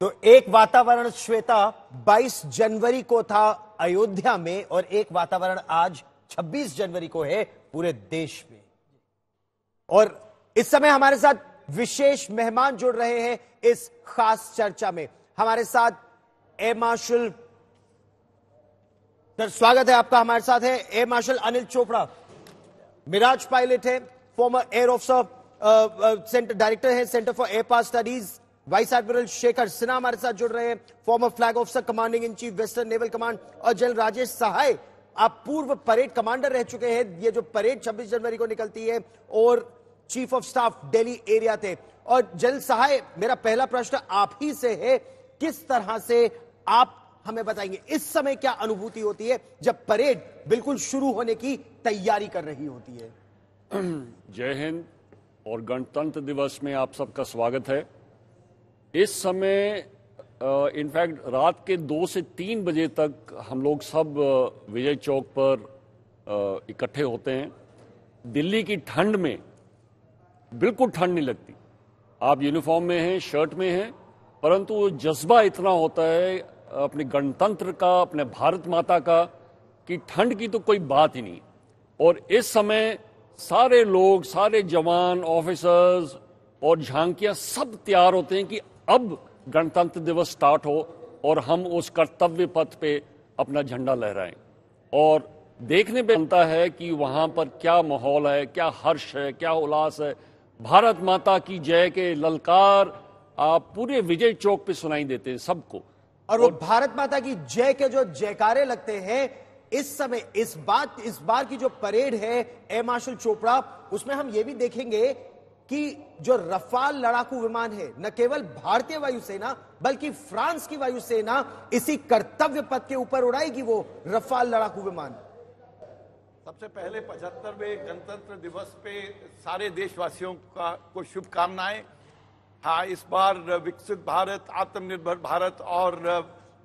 तो एक वातावरण श्वेता 22 जनवरी को था अयोध्या में और एक वातावरण आज 26 जनवरी को है पूरे देश में। और इस समय हमारे साथ विशेष मेहमान जुड़ रहे हैं इस खास चर्चा में। हमारे साथ ए मार्शल सर स्वागत है आपका हमारे साथ है। Air marshal Anil Chopra, Mirage pilot है former air officer centre director है centre for air pass studies vice admiral Shekhar Sinha हमारे साथ जुड़ रहे हैं। Former flag officer commanding in chief western naval command और जनरल राजेश सहाय आप पूर्व परेड कमांडर रह चुके हैं। ये जो परेड 26 जनवरी को निकलती है और chief of staff Delhi area थे और जनरल सहाय मेरा पहला प्रश्न आप ही से है, किस तरह से आप हमें बताएँगे? इस समय क्या अनुभूति होती है जब परेड बिल्कुल शुरू होने की तैयारी कर रही होती है? जय हिंद और गणतंत्र दिवस में आप सबका स्वागत है। इस समय इनफैक्ट रात के दो से तीन बजे तक हम लोग सब विजय चौक पर इकट्ठे होते हैं। दिल्ली की ठंड में बिल्कुल ठंड नहीं लगती। आप यूनिफॉर्म में हैं, शर्ट में हैं, परंतु वो जज्बा इतना होता है, अपने गणतंत्र का, अपने भारत माता का, कि ठंड की तो कोई बात ही नहीं। और इस समय सारे लोग, सारे जवान ऑफिसर्स और झांकियाँ सब तैयार होते हैं कि अब गणतंत्र दिवस स्टार्ट हो और हम उस कर्तव्य पथ पे अपना झंडा लहराएँ। और देखने पे बनता है कि वहाँ पर क्या माहौल है क्या हर्ष है क्या उल्लास है। भारत माता की जय के ललकार आप पूरे विजय चौक पे सुनाई देते हैं सबको। और वो भारत माता की जय के जो जयकारे लगते हैं इस समय इस बात इस बार की जो परेड है ए मार्शल चोपड़ा उसमें हम ये भी देखेंगे कि जो रफाल लड़ाकू विमान है, न केवल भारतीय वायुसेना, बल्कि फ्रांस की वायुसेना इसी कर्तव्य पथ के ऊपर उड़ाएगी वो रफाल लड़ाकू विमान। सबसे पहले पचहत्तरवें गणतंत्र दिवस पे सारे देशवासियों का, को शुभकामनाएँ। हाँ इस बार विकसित भारत, आत्मनिर्भर भारत और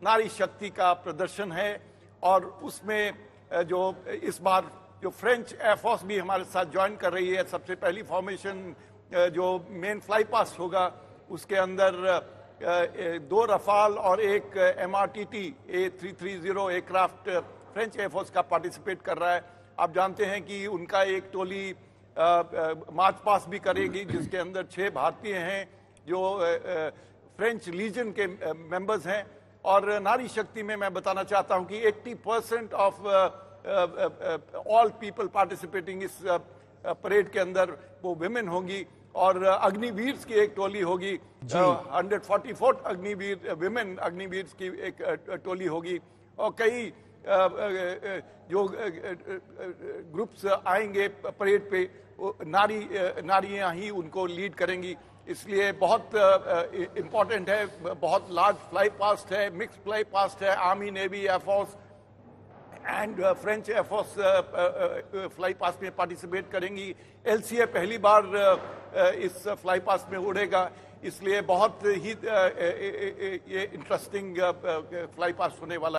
नारी शक्ति का प्रदर्शन है और उसमें जो इस बार जो फ्रेंच एयरफोर्स भी हमारे साथ ज्वाइन कर रही है, सबसे पहली फॉर्मेशन जो मेन फ्लाई पास होगा, उसके अंदर दो रफाल और एक M R T T A three three zero aircraft French air force का पार्टिसिपेट कर रहा है। आप जानते हैं कि उनका एक टोली मार्च पास भी करेगी, जिसके अंदर छह भारतीय हैं, जो फ्रेंच लीजन के मेंबर्स हैं। और नारी शक्ति में मैं बताना चाहता हूँ कि 80 percent of all people participating इस परेड के अंदर वो विमेन होंगी। और अग्निवीर की एक टोली होगी। Hundred forty four Agniveer women Agniveer की एक टोली होगी। और कई जो ग्रुप्स आएँगे परेड पे नारी नारियाँ ही उनको लीड करेंगी। इसलिए बहुत इंपॉर्टेंट है बहुत लार्ज फ्लाई पास्ट है मिक्स फ्लाई पास्ट है army navy air force and French air force fly pass में पार्टिसिपेट करेंगी। एलसीए पहली बार uh, इस फ्लाई पास में उड़ेगा। इसलिए बहुत ही uh, ये इंटरेस्टिंग फ्लाई पास होने वाला